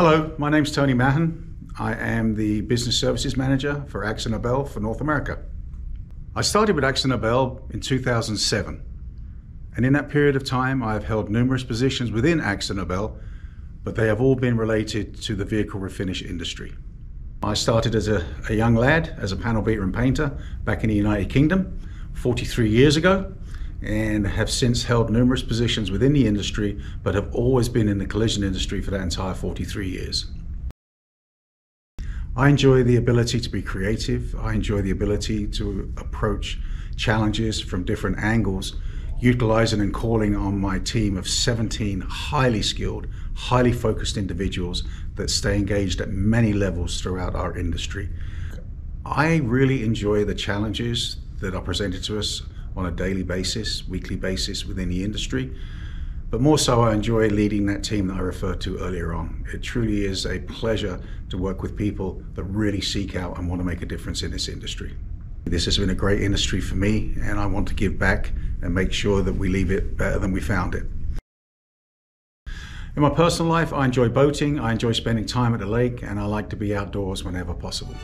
Hello, my name's Tony Mahon. I am the Business Services Manager for AkzoNobel for North America. I started with AkzoNobel in 2007, and in that period of time, I have held numerous positions within AkzoNobel, but they have all been related to the vehicle refinish industry. I started as a, a young lad as a panel beater and painter back in the United Kingdom 43 years ago and have since held numerous positions within the industry, but have always been in the collision industry for that entire 43 years. I enjoy the ability to be creative. I enjoy the ability to approach challenges from different angles, utilizing and calling on my team of 17 highly skilled, highly focused individuals that stay engaged at many levels throughout our industry. I really enjoy the challenges that are presented to us on a daily basis, weekly basis within the industry. But more so, I enjoy leading that team that I referred to earlier on. It truly is a pleasure to work with people that really seek out and want to make a difference in this industry. This has been a great industry for me, and I want to give back and make sure that we leave it better than we found it. In my personal life, I enjoy boating, I enjoy spending time at the lake, and I like to be outdoors whenever possible.